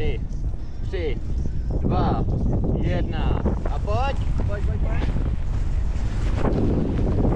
čtyři, tři, dva, jedna a pojď. Pojď, pojď, pojď. Pojď,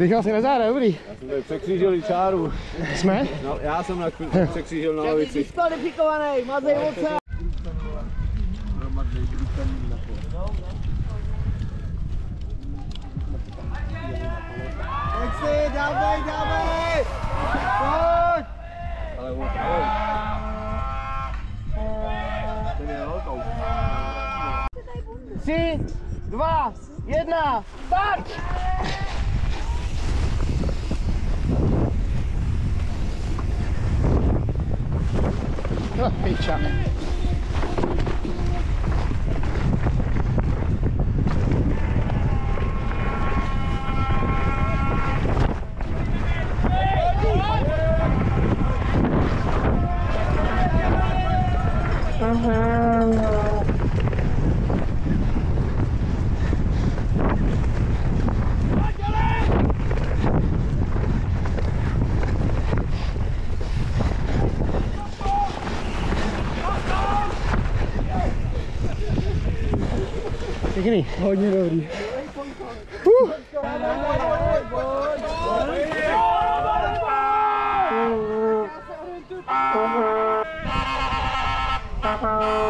Si na záda, dobrý. Jsme překřížili čáru. Jsme? No, já jsem na, překřížil na lavici. Diskvalifikovaný, mazej oce! Pojď si, dávej, dávej! Pojď! Ale on, on. Ten je velkou. Tři, dva, jedna, start! No, piča. Pěkný. Hodně dobrý. Uh. Tři,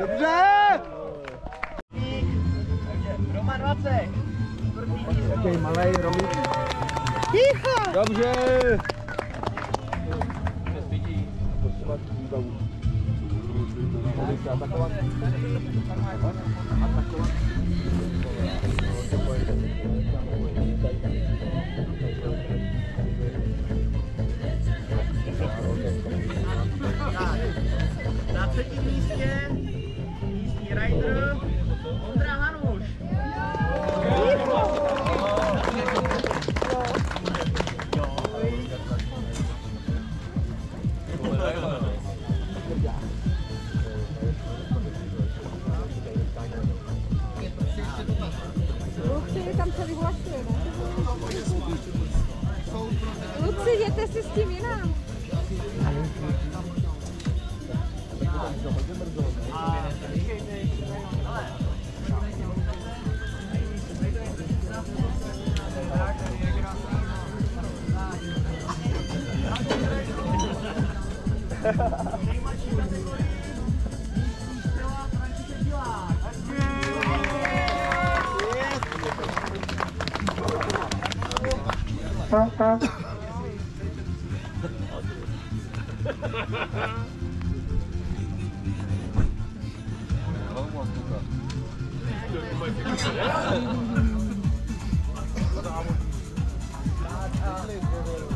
Dobře! Roman Vacek. Takový malej romík. Dobře! výbavu.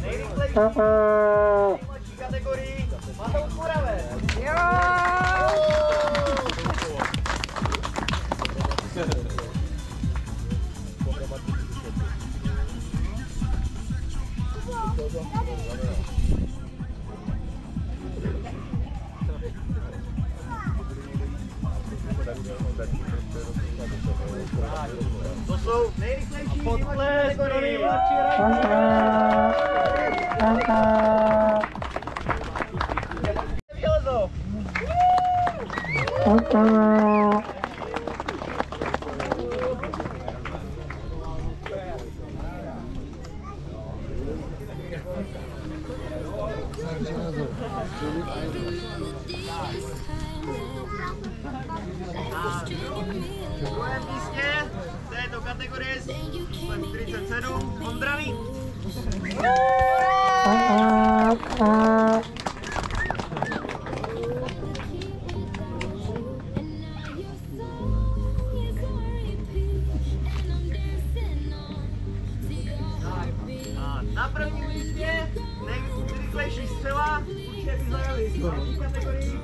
Nejrychlejší nejmladší kategorii Matouš Moravec. To jsou nejrychlejší druhém místě v této číslem 47 Ondra Vít. A na prvním místě nejrychlejší střela určitě v kategorii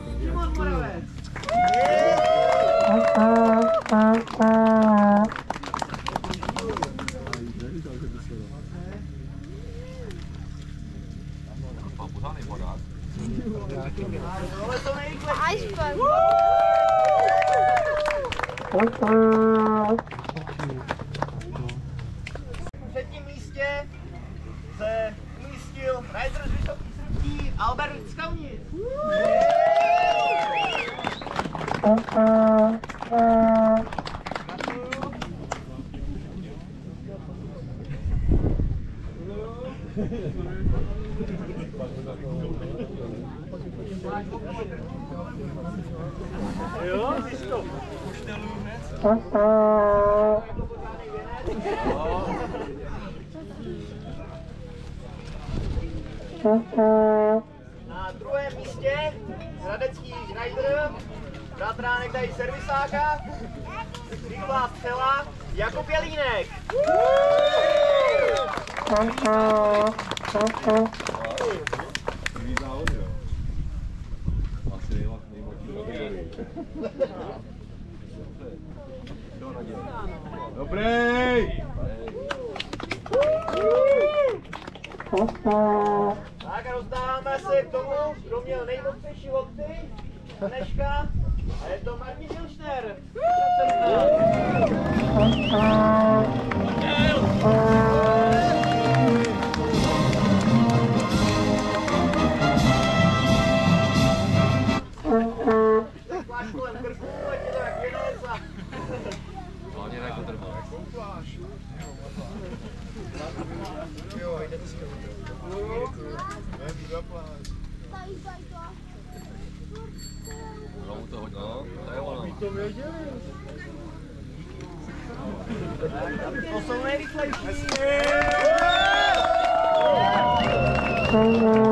Moravec. Jsou nejrychlejší. V třetím místě se umístil rider z Vysoký Albert. Gratuluju. Jo, jsi to. Na druhém místě hradecký rider, bratránek tady servisáka, rychlá střela, Jakub Jelínek. Jiný závod, jo. Asi nejmladší nejmladší kategorii. Jo, naděje. Dobrý! Tak a dostáváme se k tomu, kdo měl nejmocnější lokty dneška. A je to Martin Hilšner. Ne kotrba. No, to hoď, no, to je ono. To jsou nejrychlejší. Thank you.